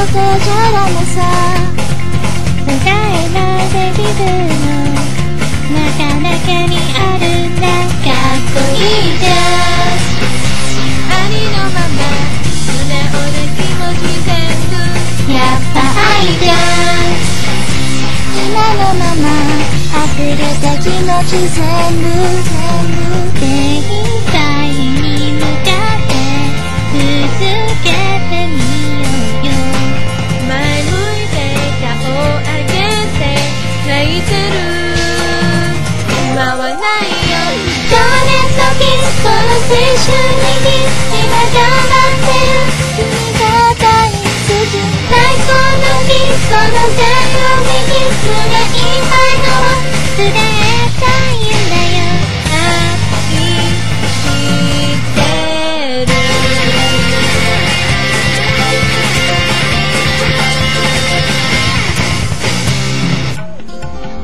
じゃダメさ歌えばデビューのなかなかにあるんだかっこいいじゃんありのまま素直な気持ち全部やっぱ愛じゃん今のまま溢れた気持ち全部全部限界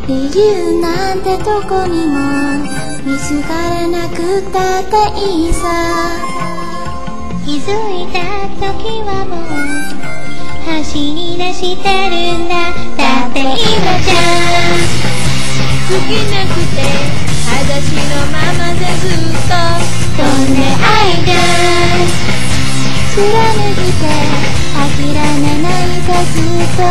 理由なんてどこにも見つからなくたっていいさ。気づいた時はもう走り出してるんだ。だって今じゃ好きなくて裸足のままでずっと飛んで愛が貫いて諦めないでずっと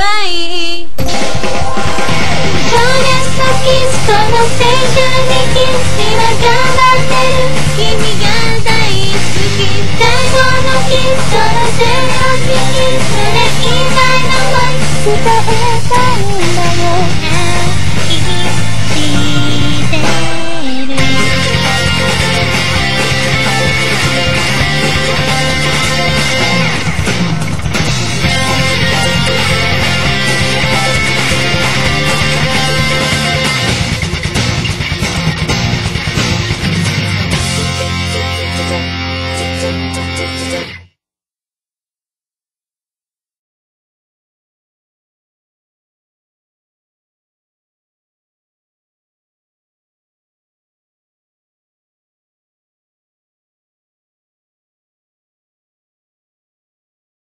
ばいい情熱のキスこの青春にキス今頑張ってる君が大好き最後のキスその全力にキスそれ以外のも伝えたいんだよ